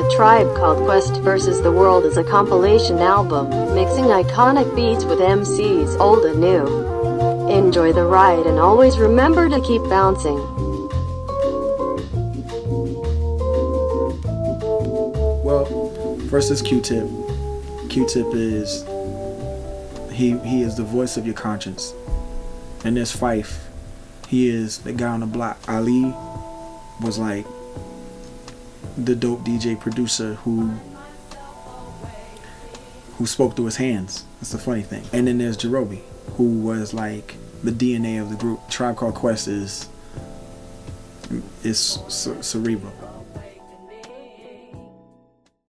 A Tribe Called Quest vs. the World is a compilation album, mixing iconic beats with MCs old and new. Enjoy the ride and always remember to keep bouncing. Well, first is Q-Tip. Q-Tip is he he is the voice of your conscience. And there's Fife. He is the guy on the block. Ali was like the dope DJ producer who who spoke through his hands. That's the funny thing. And then there's Jarobi, who was like the DNA of the group. Tribe Called Quest is is cerebral.